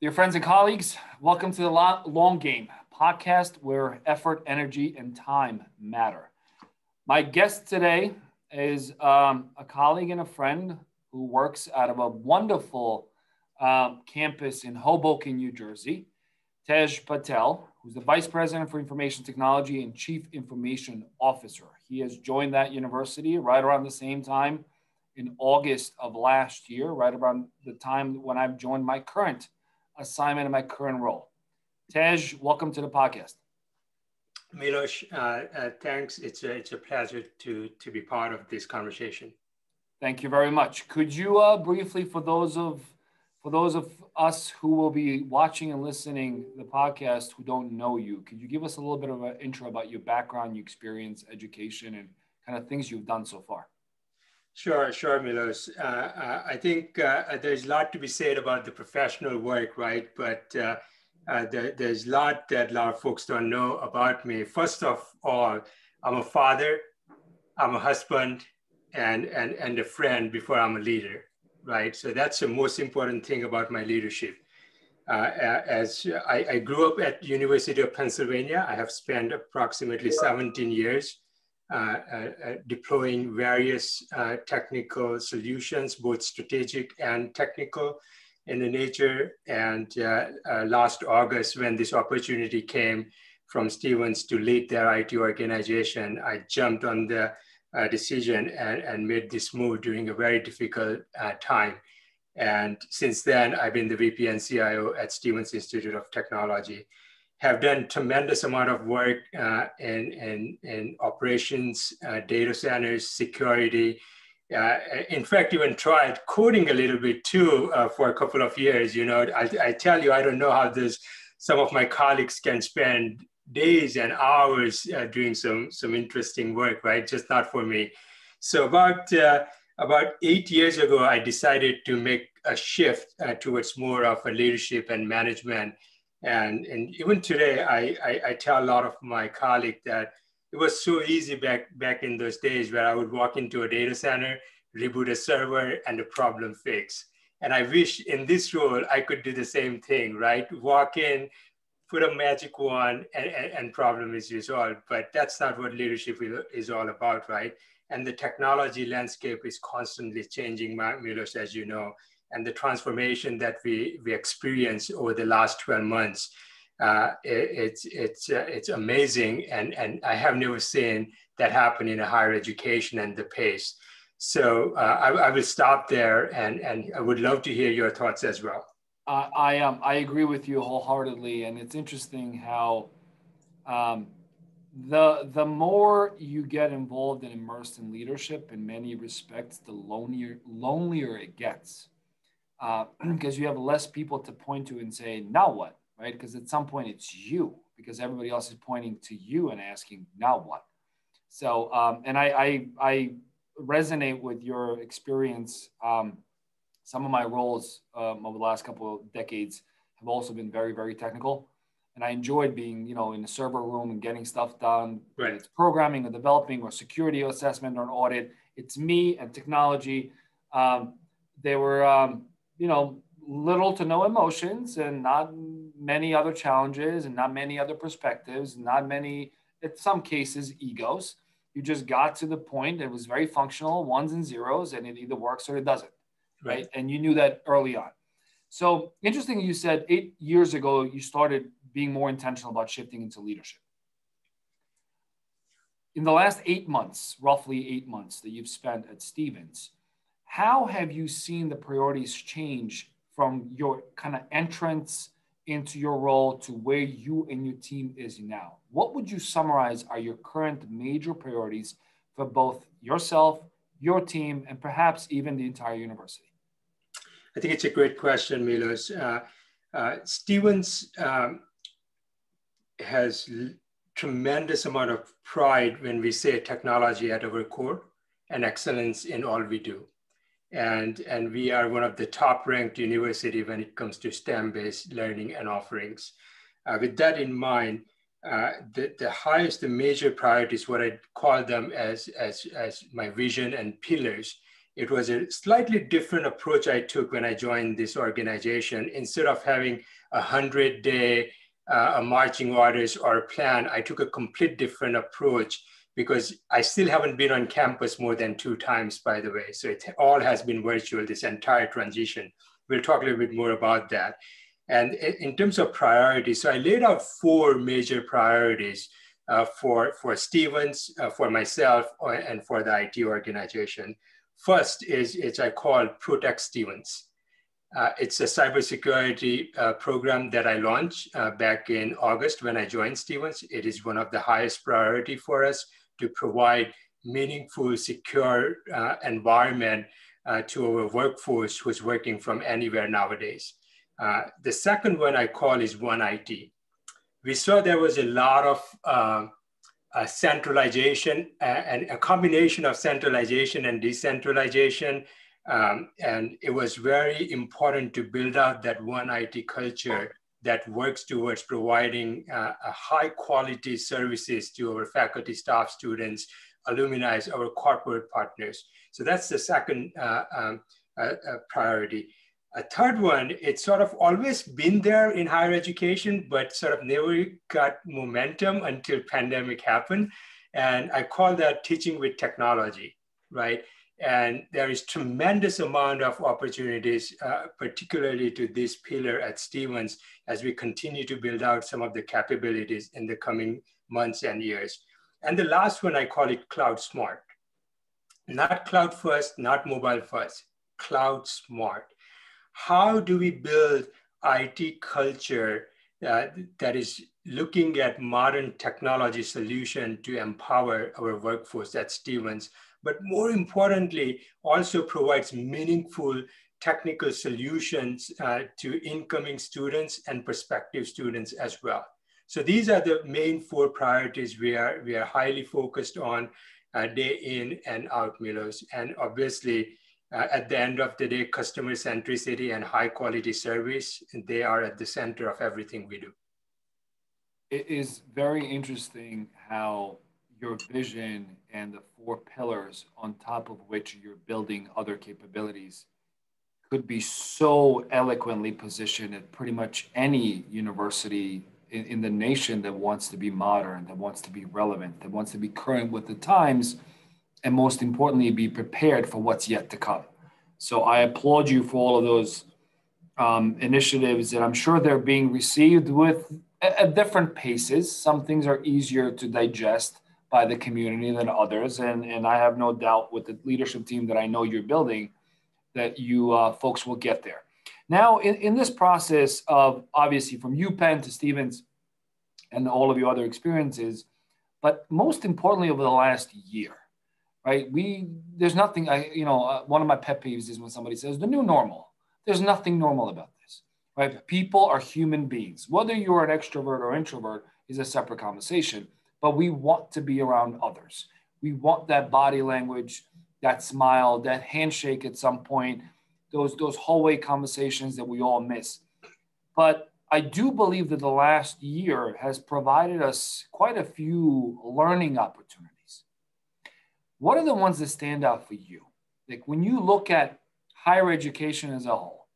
Dear friends and colleagues, welcome to the Long Game podcast where effort, energy, and time matter. My guest today is um, a colleague and a friend who works out of a wonderful um, campus in Hoboken, New Jersey, Tej Patel, who's the Vice President for Information Technology and Chief Information Officer. He has joined that university right around the same time in August of last year, right around the time when I've joined my current assignment in my current role. Tej, welcome to the podcast. Milos, uh, uh, thanks. It's a, it's a pleasure to, to be part of this conversation. Thank you very much. Could you uh, briefly, for those of for those of us who will be watching and listening the podcast who don't know you, could you give us a little bit of an intro about your background, your experience, education, and kind of things you've done so far? Sure, sure, Milos. Uh, uh, I think uh, there's a lot to be said about the professional work, right? But uh, uh, there, there's a lot that a lot of folks don't know about me. First of all, I'm a father, I'm a husband, and, and, and a friend before I'm a leader, right? So that's the most important thing about my leadership. Uh, as I, I, grew up at University of Pennsylvania, I have spent approximately 17 years uh, uh, uh, Uh, uh, uh, deploying various technical solutions, both strategic and technical in the nature. And last August, when this opportunity came from Stevens to lead their IT organization, I jumped on the uh, decision and, and made this move during a very difficult uh, time. And since then, I've been the VP and CIO at Stevens Institute of Technology have done tremendous amount of work uh, in, in, in operations, uh, data centers, security. Uh, in fact, even tried coding a little bit too uh, for a couple of years. You know, I, I, tell you, I don't know how this. Some of my colleagues can spend days and hours uh, doing some some interesting work, right? Just not for me. So about uh, about eight years ago, I decided to make a shift towards more of a leadership and management and, and even today, I, I, I tell a lot of my colleagues that it was so easy back, back in those days where I would walk into a data center, reboot a server, and the problem fixed. And I wish in this role, I could do the same thing, right? Walk in, put a magic wand, and, and, and problem is resolved. But that's not what leadership is all about, right? And the technology landscape is constantly changing, Milos, as you know and the transformation that we, we experienced over the last 12 months. Uh, it, it's, it's, uh, it's amazing. And, and I have never seen that happen in a higher education and the pace. So uh, I, I will stop there and, and I would love to hear your thoughts as well. I, um, I agree with you wholeheartedly. And it's interesting how um, the, the more you get involved and immersed in leadership in many respects, the lonelier, lonelier it gets because uh, you have less people to point to and say, now what, right? Because at some point it's you, because everybody else is pointing to you and asking, now what? So, um, and I, I, I, resonate with your experience. Um, some of my roles um, over the last couple of decades have also been very, very technical. And I enjoyed being, you know, in the server room and getting stuff done. Right. It's programming or developing or security assessment or an audit. It's me and technology. Um, they were um, you know, little to no emotions and not many other challenges and not many other perspectives, not many, in some cases, egos. You just got to the point, it was very functional, ones and zeros, and it either works or it doesn't. Right. right? And you knew that early on. So interesting, you said eight years ago, you started being more intentional about shifting into leadership. In the last eight months, roughly eight months that you've spent at Stevens, how have you seen the priorities change from your kind of entrance into your role to where you and your team is now? What would you summarize are your current major priorities for both yourself, your team, and perhaps even the entire university? I think it's a great question, Milos. Uh, uh, Stevens um, has tremendous amount of pride when we say technology at our core and excellence in all we do and, and we are one of the top ranked university when it comes to STEM-based learning and offerings. Uh, with that in mind, uh, the, the highest, the major priorities, what I call them as, as, as my vision and pillars, it was a slightly different approach I took when I joined this organization. Instead of having a hundred day uh, marching orders or plan, I took a complete different approach because I still haven't been on campus more than two times, by the way. So it all has been virtual, this entire transition. We'll talk a little bit more about that. And in terms of priorities, so I laid out four major priorities uh, for, for Stevens, uh, for myself, uh, and for the IT organization. First is, it's I call Protect Stevens. Uh, it's a cybersecurity uh, program that I launched uh, back in August when I joined Stevens. It is one of the highest priority for us to provide meaningful, secure uh, environment uh, to our workforce who's working from anywhere nowadays. Uh, the second one I call is One IT. We saw there was a lot of um, uh, centralization and a combination of centralization and decentralization. Um, and it was very important to build out that One IT culture that works towards providing uh, high quality services to our faculty, staff, students, alumni, our corporate partners. So that's the second uh, um, uh, uh, priority. A third one, it's sort of always been there in higher education, but sort of never got momentum until pandemic happened. And I call that teaching with technology, right? And there is tremendous amount of opportunities, uh, particularly to this pillar at Stevens, as we continue to build out some of the capabilities in the coming months and years. And the last one, I call it cloud smart. Not cloud first, not mobile first, cloud smart. How do we build IT culture uh, that is looking at modern technology solution to empower our workforce at Stevens but more importantly, also provides meaningful technical solutions uh, to incoming students and prospective students as well. So these are the main four priorities we are, we are highly focused on uh, day in and out, Milos. And obviously, uh, at the end of the day, customer centricity and high quality service, they are at the center of everything we do. It is very interesting how your vision and the four pillars on top of which you're building other capabilities could be so eloquently positioned at pretty much any university in, in, the nation that wants to be modern, that wants to be relevant, that wants to be current with the times, and most importantly, be prepared for what's yet to come. So I applaud you for all of those um, initiatives, and I'm sure they're being received with at different paces. Some things are easier to digest by the community than others. And, and I have no doubt with the leadership team that I know you're building that you uh, folks will get there. Now, in, in this process of obviously from UPenn to Stevens and all of your other experiences, but most importantly over the last year, right? We there's nothing. I you know uh, one of my pet peeves is when somebody says the new normal. There's nothing normal about this, right? People are human beings. Whether you're an extrovert or introvert is a separate conversation but we want to be around others. We want that body language, that smile, that handshake at some point, those, those hallway conversations that we all miss. But I do believe that the last year has provided us quite a few learning opportunities. What are the ones that stand out for you? Like when you look at higher education as a whole,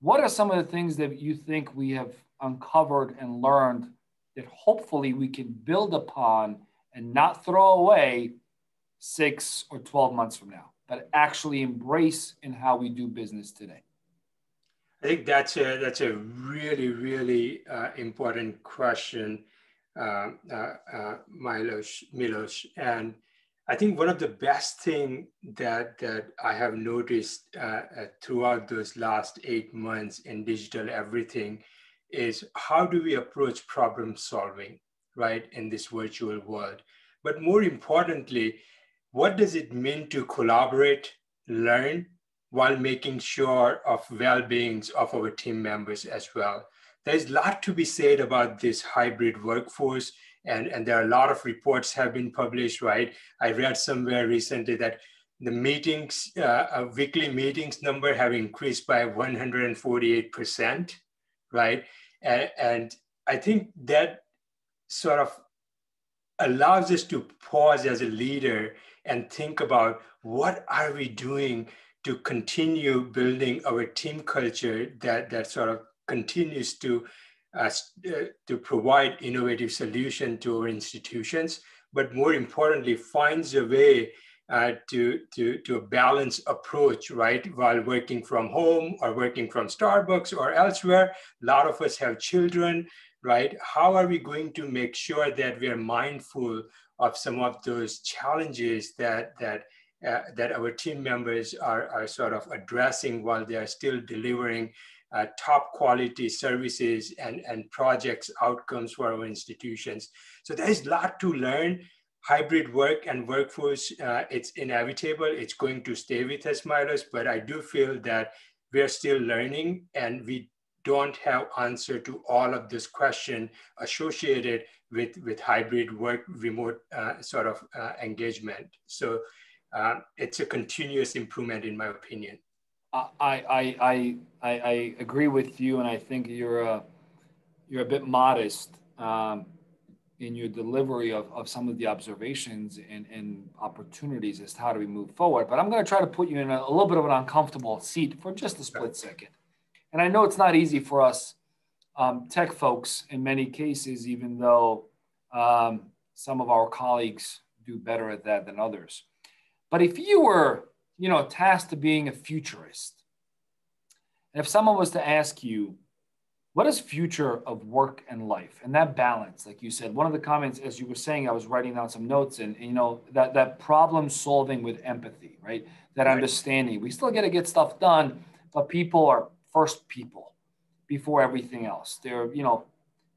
what are some of the things that you think we have uncovered and learned that hopefully we can build upon and not throw away six or 12 months from now, but actually embrace in how we do business today? I think that's a, that's a really, really uh, important question, uh, uh, uh Milos, Milos. And I think one of the best thing that, that I have noticed uh, uh, throughout those last eight months in digital everything is how do we approach problem solving, right, in this virtual world? But more importantly, what does it mean to collaborate, learn, while making sure of well-beings of our team members as well? There's a lot to be said about this hybrid workforce, and, and there are a lot of reports have been published, right? I read somewhere recently that the meetings, uh, weekly meetings number have increased by 148%, right? And, and I think that sort of allows us to pause as a leader and think about what are we doing to continue building our team culture that, that sort of continues to, uh, uh, to provide innovative solution to our institutions, but more importantly, finds a way uh, to, to, to a balanced approach, right? While working from home or working from Starbucks or elsewhere, a lot of us have children, right? How are we going to make sure that we are mindful of some of those challenges that, that, uh, that our team members are, are sort of addressing while they are still delivering uh, top quality services and, and projects outcomes for our institutions. So there's a lot to learn hybrid work and workforce, uh, it's inevitable. It's going to stay with us, Milos, but I do feel that we're still learning and we don't have answer to all of this question associated with, with hybrid work, remote uh, sort of uh, engagement. So uh, it's a continuous improvement in my opinion. I, I, I, I, agree with you and I think you're a, you're a bit modest. Um, in your delivery of, of some of the observations and, and opportunities as to how do we move forward. But I'm going to try to put you in a, a little bit of an uncomfortable seat for just a split second. And I know it's not easy for us um, tech folks in many cases, even though um, some of our colleagues do better at that than others. But if you were, you know, tasked to being a futurist, and if someone was to ask you, what is future of work and life? And that balance like you said one of the comments as you were saying i was writing down some notes and, and you know that that problem solving with empathy right? That right. understanding. We still got to get stuff done but people are first people before everything else. They're you know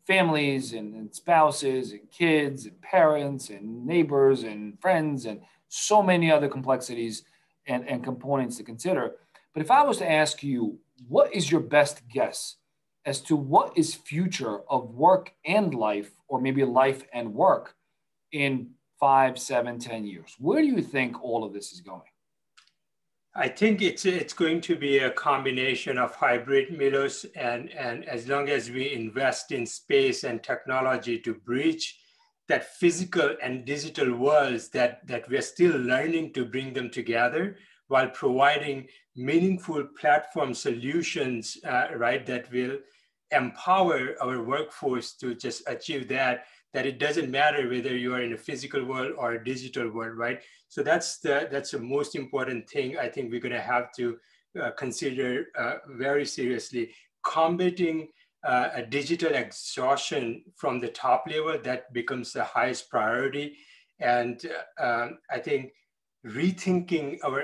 families and, and spouses and kids and parents and neighbors and friends and so many other complexities and, and components to consider. But if i was to ask you what is your best guess as to what is future of work and life, or maybe life and work in five, seven, ten years? Where do you think all of this is going? I think it's it's going to be a combination of hybrid Milos and and as long as we invest in space and technology to bridge that physical and digital worlds that that we're still learning to bring them together while providing meaningful platform solutions, uh, right, that will empower our workforce to just achieve that that it doesn't matter whether you are in a physical world or a digital world right? So that's the that's the most important thing i think we're going to have to uh, consider uh, very seriously. Combating uh, a digital exhaustion from the top level that becomes the highest priority. And uh, um, i think rethinking our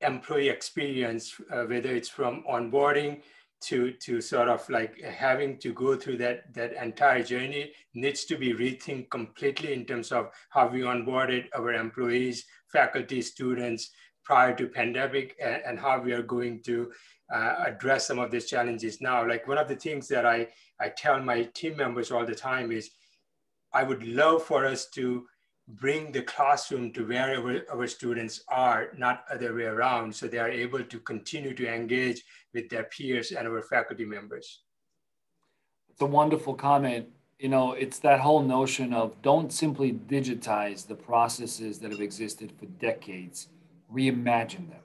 employee experience uh, whether it's from onboarding to to sort of like having to go through that that entire journey needs to be rethink completely in terms of how we onboarded our employees faculty students prior to pandemic and, and how we are going to uh, address some of these challenges now. Like one of the things that i i tell my team members all the time is i would love for us to bring the classroom to wherever our students are, not other way around, so they are able to continue to engage with their peers and our faculty members. It's a wonderful comment. You know, it's that whole notion of don't simply digitize the processes that have existed for decades, reimagine them,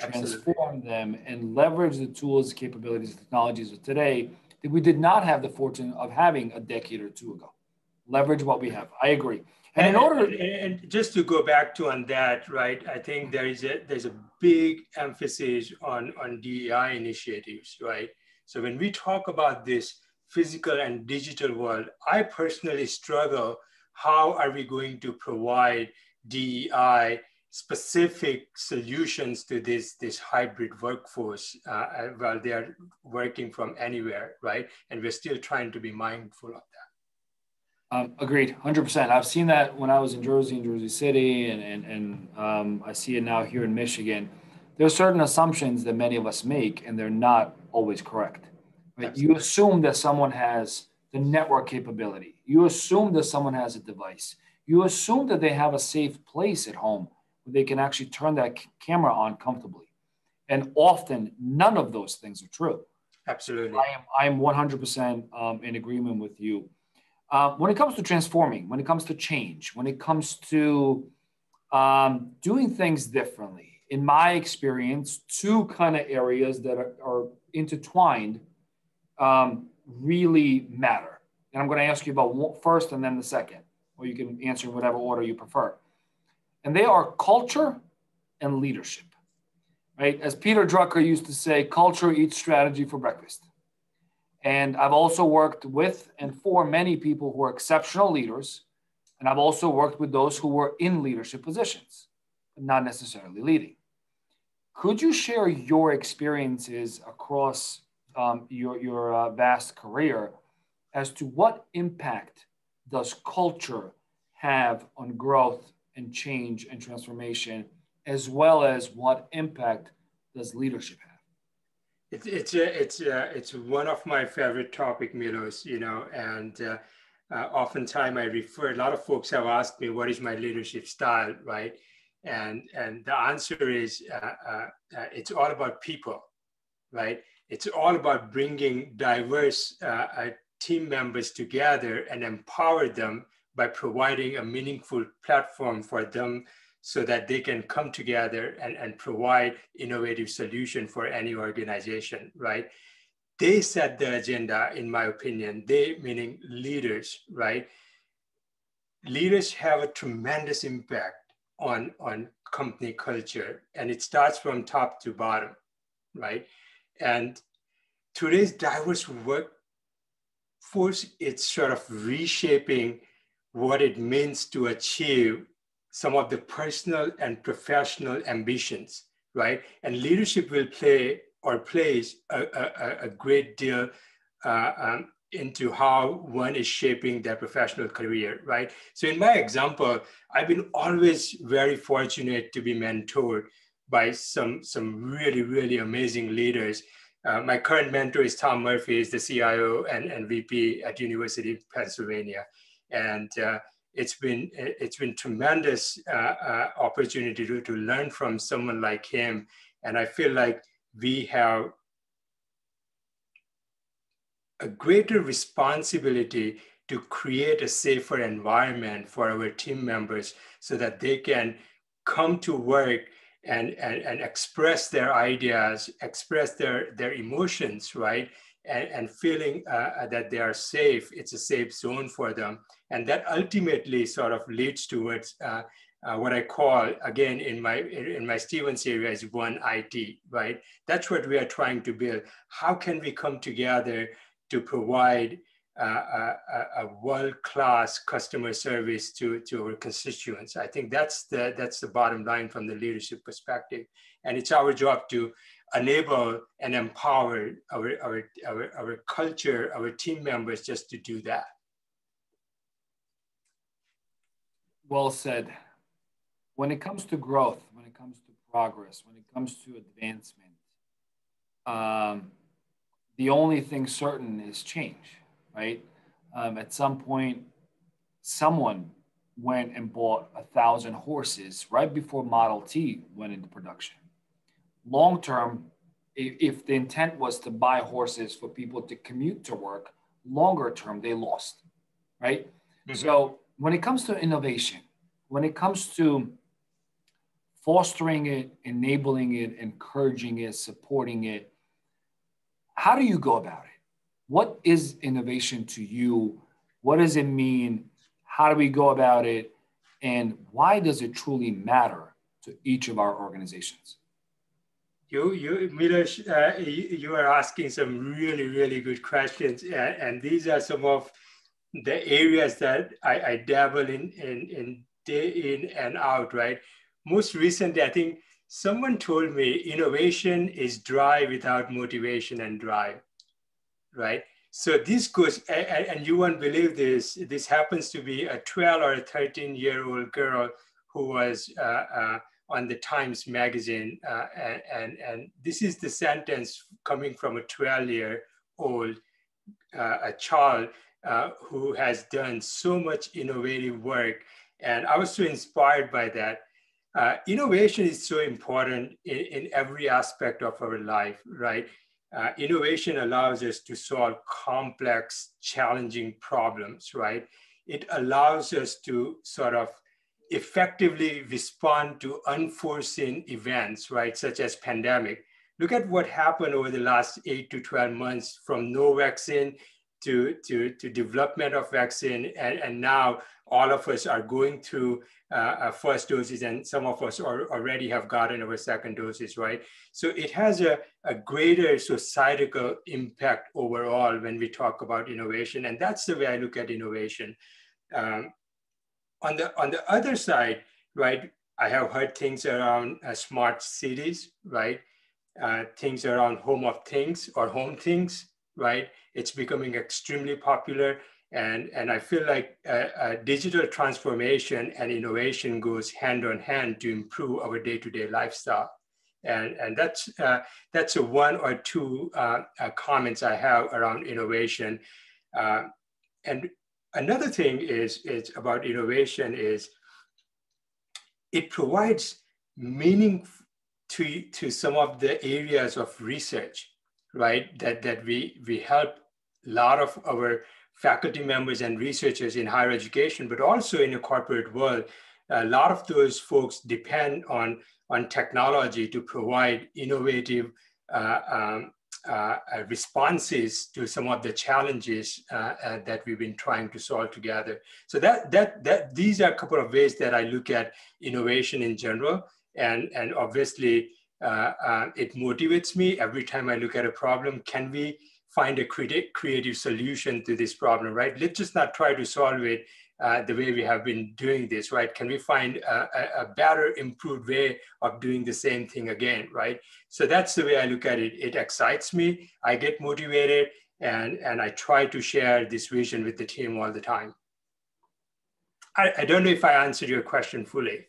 Absolutely. transform them, and leverage the tools, capabilities, technologies of today that we did not have the fortune of having a decade or two ago. Leverage what we have. I agree. And, in order, and, and just to go back to on that, right? I think there is a there's a big emphasis on on DEI initiatives, right? So when we talk about this physical and digital world, I personally struggle. How are we going to provide DEI specific solutions to this this hybrid workforce uh, while they are working from anywhere, right? And we're still trying to be mindful of that. Um, agreed, 100%. I've seen that when I was in Jersey, in Jersey City, and, and, and um, I see it now here in Michigan. There are certain assumptions that many of us make, and they're not always correct. Right? You assume that someone has the network capability. You assume that someone has a device. You assume that they have a safe place at home where they can actually turn that camera on comfortably. And often, none of those things are true. Absolutely. I am, I am 100% um, in agreement with you uh, when it comes to transforming, when it comes to change, when it comes to um, doing things differently. In my experience, two kind of areas that are, are intertwined um, really matter. And I'm going to ask you about one first and then the second, or you can answer in whatever order you prefer. And they are culture and leadership, right? As Peter Drucker used to say, culture eats strategy for breakfast. And I've also worked with and for many people who are exceptional leaders. And I've also worked with those who were in leadership positions, but not necessarily leading. Could you share your experiences across um, your, your uh, vast career as to what impact does culture have on growth and change and transformation, as well as what impact does leadership It's it's a, it's a, it's one of my favorite topic, Milos. You know, and uh, uh, oftentimes I refer. A lot of folks have asked me, "What is my leadership style?" Right, and and the answer is, uh, uh, uh it's all about people, right? It's all about bringing diverse uh, team members together and empower them by providing a meaningful platform for them so that they can come together and, and provide innovative solution for any organization, right? They set the agenda, in my opinion, they meaning leaders, right? Leaders have a tremendous impact on, on company culture and it starts from top to bottom, right? And today's diverse workforce, it's sort of reshaping what it means to achieve some of the personal and professional ambitions, right? And leadership will play or plays a, a, a great deal uh, um, into how one is shaping their professional career, right? So in my example, I've been always very fortunate to be mentored by some, some really, really amazing leaders. Uh, my current mentor is Tom Murphy, is the CIO and, and VP at University of Pennsylvania. And uh, it's been it's been tremendous uh, uh, opportunity to, to learn from someone like him and i feel like we have a greater responsibility to create a safer environment for our team members so that they can come to work and, and, and express their ideas, express their, their emotions, right? And, and feeling uh, that they are safe, it's a safe zone for them. And that ultimately sort of leads towards uh, uh, what I call, again, in my, in my Stevens area is one IT, right? That's what we are trying to build. How can we come together to provide uh, a, a world-class customer service to, to our constituents. I think that's the, that's the bottom line from the leadership perspective. And it's our job to enable and empower our, our, our, our culture, our team members just to do that. Well said. When it comes to growth, when it comes to progress, when it comes to advancement, um, the only thing certain is change, right? Um, at some point, someone went and bought a thousand horses right before Model T went into production long term, if the intent was to buy horses for people to commute to work, longer term, they lost, right? Mm-hmm. So when it comes to innovation, when it comes to fostering it, enabling it, encouraging it, supporting it, how do you go about it? What is innovation to you? What does it mean? How do we go about it? And why does it truly matter to each of our organizations? You, you, Milos, uh, you, you, are asking some really, really good questions. And, and these are some of the areas that I, I dabble in, in, in day in and out, right? Most recently, I think someone told me innovation is dry without motivation and drive, right? So this goes, and, and you won't believe this, this happens to be a 12 or a 13 year old girl who was uh, uh, on the Times Magazine. Uh, and, and, and, this is the sentence coming from a 12 year old, uh, a child uh, who has done so much innovative work. And I was so inspired by that. Uh, innovation is so important in, in, every aspect of our life, right? Uh, innovation allows us to solve complex, challenging problems, right? It allows us to sort of effectively respond to unforeseen events, right, such as pandemic. Look at what happened over the last eight to 12 months from no vaccine to, to, to development of vaccine. And, and now all of us are going through uh, first doses and some of us are, already have gotten our second doses, right? So it has a, a greater societal impact overall when we talk about innovation. And that's the way I look at innovation. Um, on, the, on the other side, right, I have heard things around uh, smart cities, right? Uh, things around home of things or home things, right? It's becoming extremely popular. And, and I feel like uh, uh, digital transformation and innovation goes hand on hand to improve our day-to-day lifestyle. And, and that's, uh, that's a one or two uh, comments I have around innovation. And another thing is, is about innovation is it provides meaning to, to some of the areas of research, right? That, that we, we help a lot of our faculty members and researchers in higher education, but also in the corporate world, a lot of those folks depend on, on technology to provide innovative uh, um, responses to some of the challenges uh, uh, that we've been trying to solve together. So that, that, that these are a couple of ways that I look at innovation in general. And, and obviously, uh, it motivates me every time I look at a problem. Can we find a creative creative solution to this problem, right? Let's just not try to solve it uh, the way we have been doing this, right? Can we find a, a, better, improved way of doing the same thing again, right? So that's the way I look at it. It excites me. I get motivated, and and I try to share this vision with the team all the time. I, I don't know if I answered your question fully.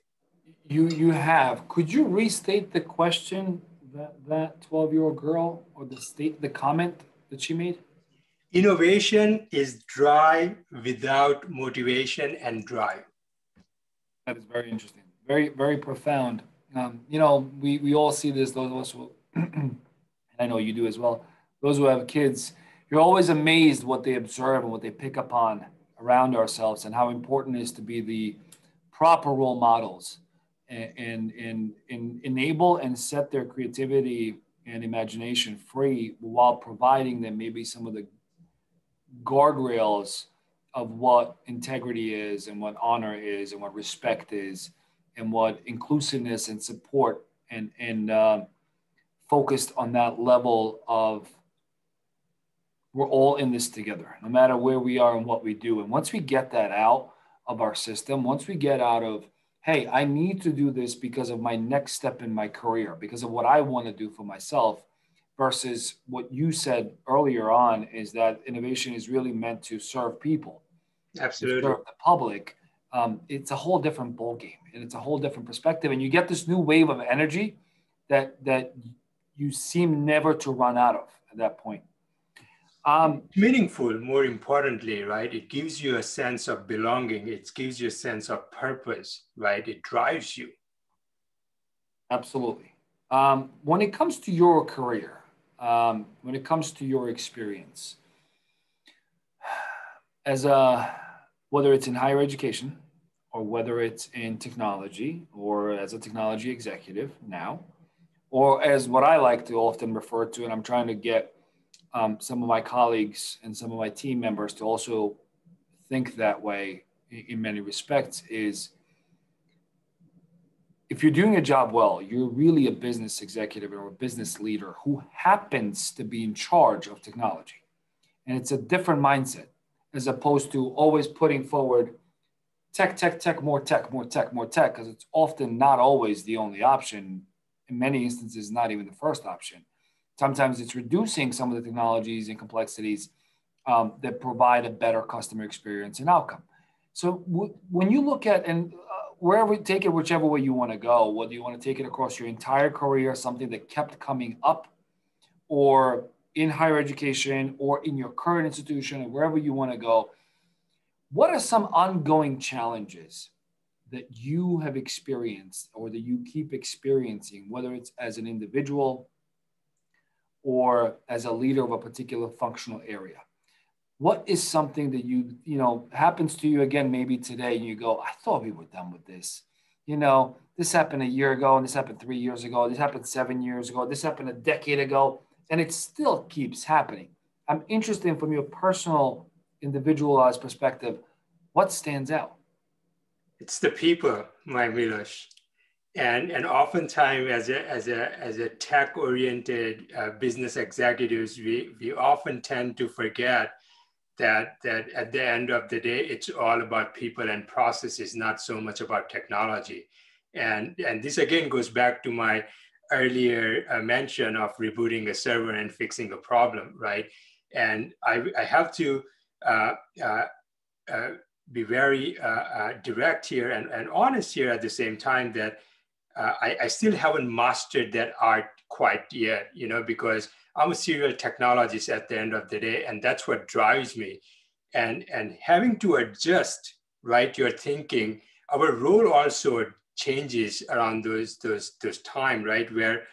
You you have. Could you restate the question that that twelve year old girl or the state the comment that she made? Innovation is dry without motivation and drive. That is very interesting. Very, very profound. Um, you know, we, we all see this, those of us who, and I know you do as well, those who have kids, you're always amazed what they observe and what they pick up on around ourselves and how important it is to be the proper role models and, and, and, and enable and set their creativity and imagination free while providing them maybe some of the guardrails of what integrity is and what honor is and what respect is and what inclusiveness and support and and uh, focused on that level of we're all in this together no matter where we are and what we do. And once we get that out of our system once we get out of hey, I need to do this because of my next step in my career, because of what I want to do for myself, versus what you said earlier on is that innovation is really meant to serve people, absolutely, serve the public. Um, it's a whole different ballgame, and it's a whole different perspective, and you get this new wave of energy that that you seem never to run out of at that point. Um, meaningful, more importantly, right? It gives you a sense of belonging. It gives you a sense of purpose, right? It drives you. Absolutely. Um, when it comes to your career, um, when it comes to your experience, as a whether it's in higher education or whether it's in technology or as a technology executive now, or as what I like to often refer to, and I'm trying to get um, some of my colleagues and some of my team members to also think that way in many respects is if you're doing a job well, you're really a business executive or a business leader who happens to be in charge of technology. And it's a different mindset as opposed to always putting forward tech, tech, tech, more tech, more tech, more tech, because it's often not always the only option. In many instances, not even the first option. Sometimes it's reducing some of the technologies and complexities um, that provide a better customer experience and outcome. So w- when you look at and wherever take it, whichever way you want to go, whether you want to take it across your entire career, something that kept coming up, or in higher education, or in your current institution, or wherever you want to go, what are some ongoing challenges that you have experienced or that you keep experiencing, whether it's as an individual or as a leader of a particular functional area. What is something that you you know happens to you again maybe today and you go i thought we were done with this. You know this happened a year ago and this happened three years ago this happened seven years ago this happened a decade ago and it still keeps happening. I'm interested in from your personal individualized perspective what stands out? It's the people my milos and and oftentimes as a as a as a tech oriented uh, business executives we we often tend to forget that that at the end of the day it's all about people and processes not so much about technology. And and this again goes back to my earlier uh, mention of rebooting a server and fixing a problem right? And i, I have to uh, uh, uh be very uh, uh, direct here and, and honest here at the same time that I, I still haven't mastered that art quite yet you know because I'm a serial technologist at the end of the day, and that's what drives me. And, and having to adjust, right, your thinking, our role also changes around those, those, those time, right, where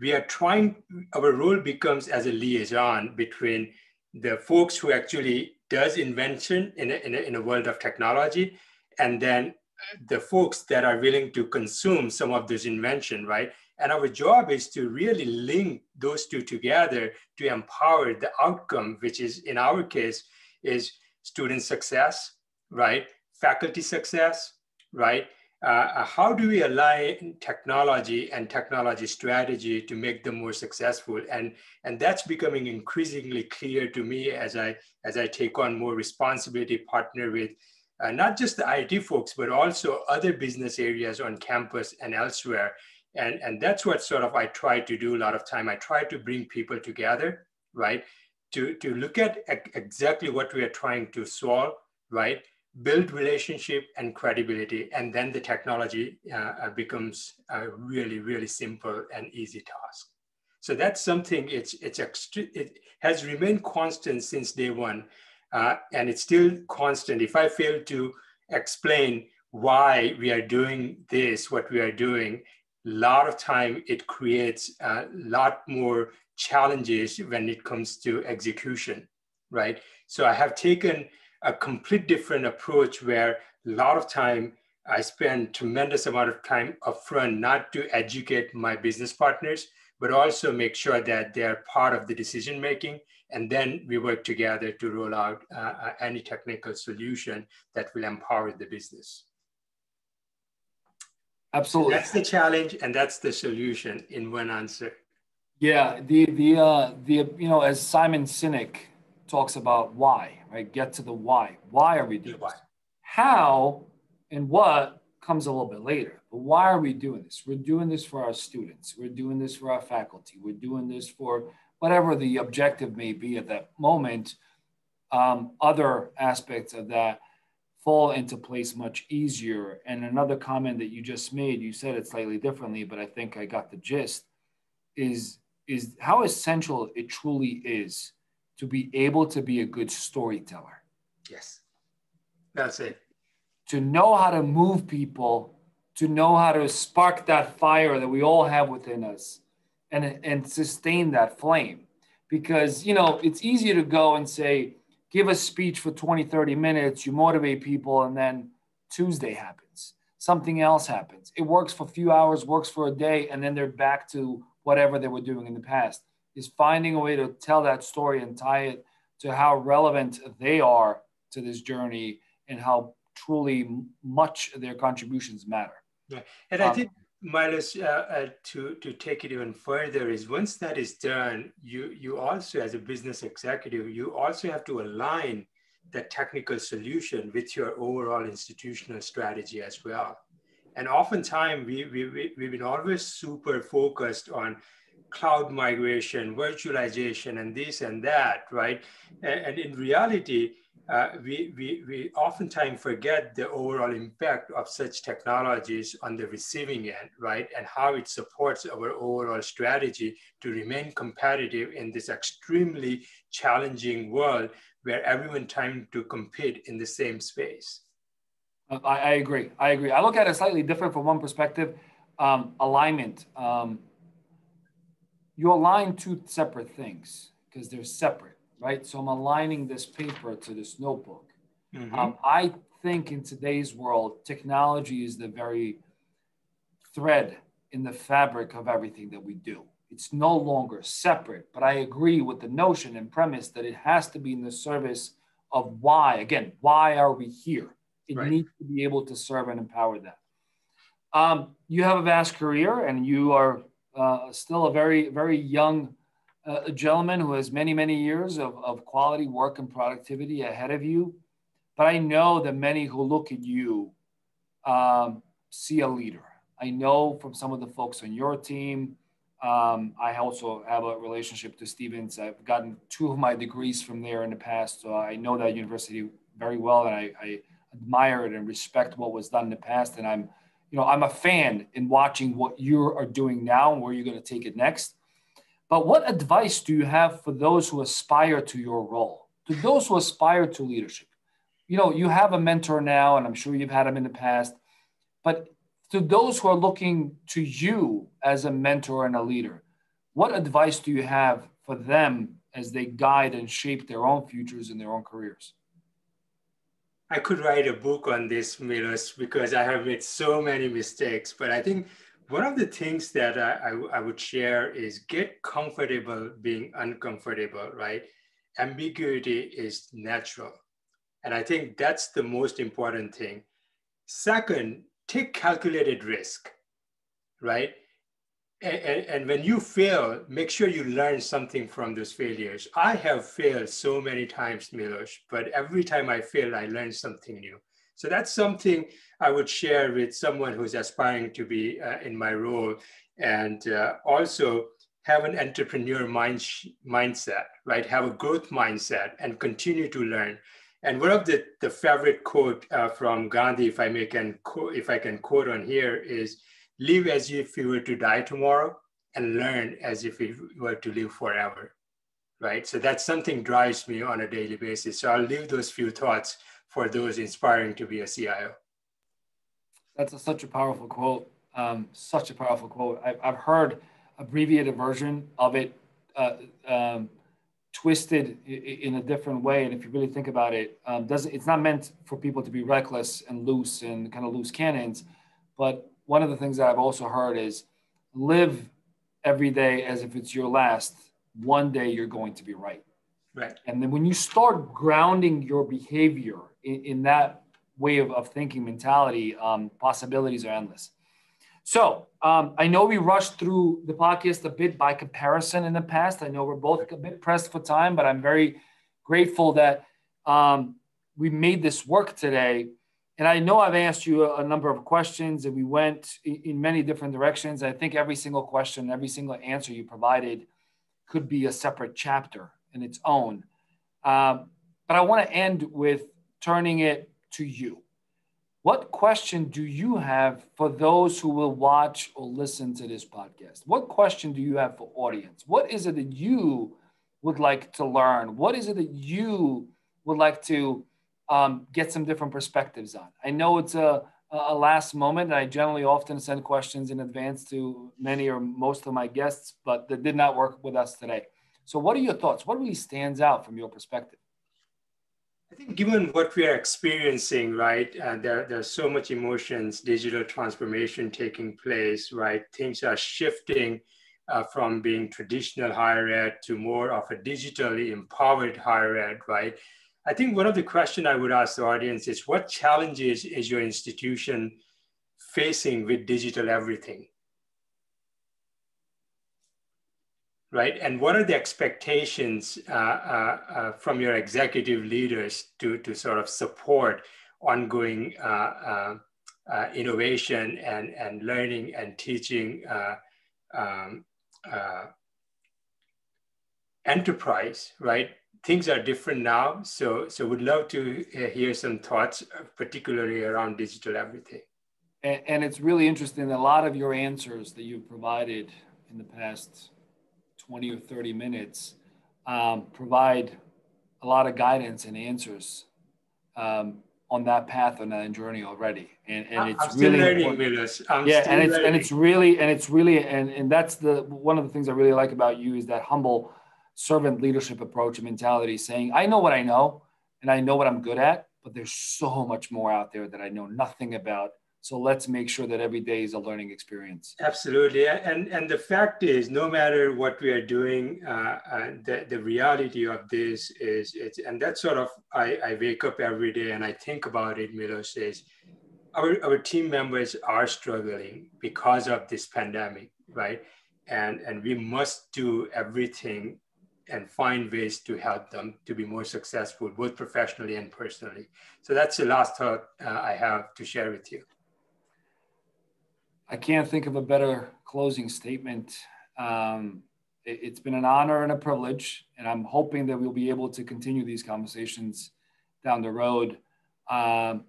we are trying, our role becomes as a liaison between the folks who actually does invention in a, in a, in a world of technology, and then the folks that are willing to consume some of this invention, right? And our job is to really link those two together to empower the outcome, which is in our case, is student success, right? Faculty success, right? Uh, uh, how do we align technology and technology strategy to make them more successful? And, and that's becoming increasingly clear to me as I, as I take on more responsibility, partner with uh, not just the IT folks, but also other business areas on campus and elsewhere and and that's what sort of i try to do a lot of time. I try to bring people together right to to look at exactly what we are trying to solve right build relationship and credibility and then the technology uh, uh becomes a really really simple and easy task. So that's something it's it's extre- it has remained constant since day one uh, and it's still constant. If i fail to explain why we are doing this what we are doing lot of time it creates a lot more challenges when it comes to execution, right? So I have taken a complete different approach where a lot of time I spend tremendous amount of time upfront, not to educate my business partners, but also make sure that they're part of the decision making. And then we work together to roll out uh, uh any technical solution that will empower the business. Absolutely. That's the challenge and that's the solution in one answer. Yeah, the the uh the you know as Simon Sinek talks about why, right? Get to the why. Why are we doing why? this? How and what comes a little bit later. But why are we doing this? We're doing this for our students. We're doing this for our faculty. We're doing this for whatever the objective may be at that moment. Um, other aspects of that fall into place much easier. And another comment that you just made, you said it slightly differently, but I think I got the gist, is is how essential it truly is to be able to be a good storyteller. Yes. That's it. To know how to move people, to know how to spark that fire that we all have within us and, and sustain that flame. Because, you know, it's easy to go and say, give a speech for 20, 30 minutes, you motivate people, and then Tuesday happens. Something else happens. It works for a few hours, works for a day, and then they're back to whatever they were doing in the past. Is finding a way to tell that story and tie it to how relevant they are to this journey and how truly much their contributions matter. Yeah. And um, I think Milos, uh, uh, to, to take it even further is once that is done, you, you also, as a business executive, you also have to align the technical solution with your overall institutional strategy as well. And oftentimes, we, we, we, we've been always super focused on cloud migration, virtualization, and this and that, right? And, and in reality, uh, we, we, we oftentimes forget the overall impact of such technologies on the receiving end, right? And how it supports our overall strategy to remain competitive in this extremely challenging world where everyone trying to compete in the same space. Uh, I, I agree. I agree. I look at it slightly different from one perspective. Um, alignment. Um, you align two separate things because they're separate right? So I'm aligning this paper to this notebook. Mhm. Um, I think in today's world, technology is the very thread in the fabric of everything that we do. It's no longer separate, but I agree with the notion and premise that it has to be in the service of why. Again, why are we here? It Right. needs to be able to serve and empower that. Um, you have a vast career, and you are uh, still a very, very young uh, gentleman who has many, many years of, of quality work and productivity ahead of you. But I know that many who look at you um, see a leader. I know from some of the folks on your team. Um, I also have a relationship to Stevens. I've gotten two of my degrees from there in the past, so I know that university very well, and I, I admire it and respect what was done in the past. And I'm, you know, I'm a fan in watching what you are doing now and where you're going to take it next. But what advice do you have for those who aspire to your role, to those who aspire to leadership? You know, you have a mentor now, and I'm sure you've had him in the past. But to those who are looking to you as a mentor and a leader, what advice do you have for them as they guide and shape their own futures and their own careers? I could write a book on this, Milos, because I have made so many mistakes. But I think one of the things that I, I, I would share is get comfortable being uncomfortable, right? Ambiguity is natural. And I think that's the most important thing. Second, take calculated risk, right? And, and, and, when you fail, make sure you learn something from those failures. I have failed so many times, Milos, but every time I fail, I learn something new. So that's something I would share with someone who's aspiring to be uh, in my role and uh, also have an entrepreneur mind mindset, right? Have a growth mindset and continue to learn. And one of the, the favorite quote uh, from Gandhi, if I may can if I can quote on here, is live as if you were to die tomorrow and learn as if you were to live forever. Right. So that's something drives me on a daily basis. So I'll leave those few thoughts for those inspiring to be a CIO. That's a, such a powerful quote. Um, such a powerful quote. I've, I've heard abbreviated version of it uh, um, twisted in a different way. And if you really think about it, um, doesn't it's not meant for people to be reckless and loose and kind of loose cannons. But one of the things that I've also heard is live every day as if it's your last. One day you're going to be right. Right. And then when you start grounding your behavior in, in that way of, of thinking mentality, um, possibilities are endless. So um, I know we rushed through the podcast a bit by comparison in the past. I know we're both a bit pressed for time, but I'm very grateful that um, we made this work today. And I know I've asked you a, a number of questions and we went in, in, many different directions. I think every single question, every single answer you provided could be a separate chapter in its own. Um, but I want to end with turning it to you. What question do you have for those who will watch or listen to this podcast? What question do you have for audience? What is it that you would like to learn? What is it that you would like to um, get some different perspectives on? I know it's a, a last moment. And I generally often send questions in advance to many or most of my guests, but that did not work with us today. So, what are your thoughts? What really stands out from your perspective? I think given what we are experiencing, right, uh, there, there's so much emotions, digital transformation taking place, right? Things are shifting uh, from being traditional higher ed to more of a digitally empowered higher ed, right? I think one of the questions I would ask the audience is what challenges is your institution facing with digital everything? Right? And what are the expectations uh, uh, uh, from your executive leaders to, to sort of support ongoing uh, uh, innovation and, and learning and teaching um, enterprise, right? Things are different now, so so would love to hear some thoughts, particularly around digital everything. And, and it's really interesting. A lot of your answers that you've provided in the past 20 or 30 minutes um, provide a lot of guidance and answers um, on that path on that journey already and, and it's really learning, Milos. I'm yeah and it's learning. and it's really and it's really and, and that's the one of the things i really like about you is that humble servant leadership approach and mentality, saying, I know what I know and I know what I'm good at, but there's so much more out there that I know nothing about. So let's make sure that every day is a learning experience. Absolutely, and and the fact is, no matter what we are doing, uh, uh, the the reality of this is it's and that's sort of I, I wake up every day and I think about it. Milos, our our team members are struggling because of this pandemic, right? And and we must do everything and find ways to help them to be more successful, both professionally and personally. So that's the last thought uh, I have to share with you. I can't think of a better closing statement. Um, it, has been an honor and a privilege, and I'm hoping that we'll be able to continue these conversations down the road. Um,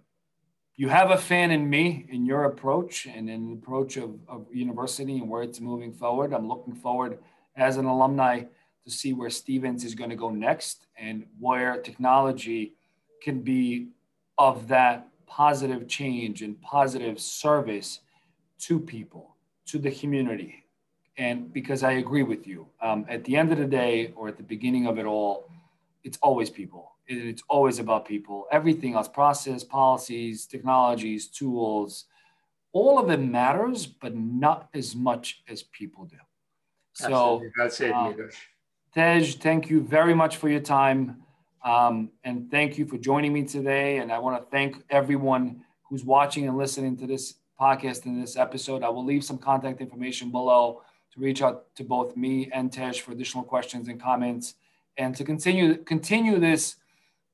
you have a fan in me in your approach and in the approach of, of university and where it's moving forward. I'm looking forward as an alumni to see where Stevens is going to go next and where technology can be of that positive change and positive service to people, to the community. And because I agree with you, um, at the end of the day or at the beginning of it all, it's always people. It's always about people. Everything else, process, policies, technologies, tools, all of it matters, but not as much as people do. So that's it, um, Tej, thank you very much for your time. Um, and thank you for joining me today. And I want to thank everyone who's watching and listening to this podcast in this episode. I will leave some contact information below to reach out to both me and Tej for additional questions and comments and to continue continue this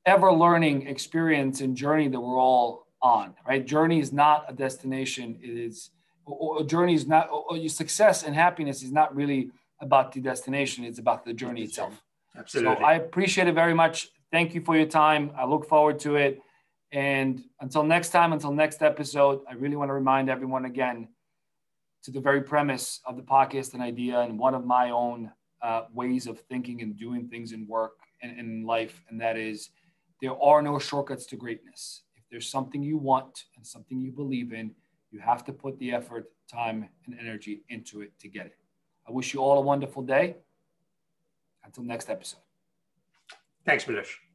ever learning experience and journey that we're all on right journey is not a destination it is or, journey is not or your success and happiness is not really about the destination, it's about the journey itself. Absolutely. So I appreciate it very much. Thank you for your time. I look forward to it. And until next time, until next episode, I really want to remind everyone again to the very premise of the podcast and idea and one of my own uh, ways of thinking and doing things in work and in life. And that is there are no shortcuts to greatness. If there's something you want and something you believe in, you have to put the effort, time, and energy into it to get it. I wish you all a wonderful day. Until next episode. Thanks, Milos.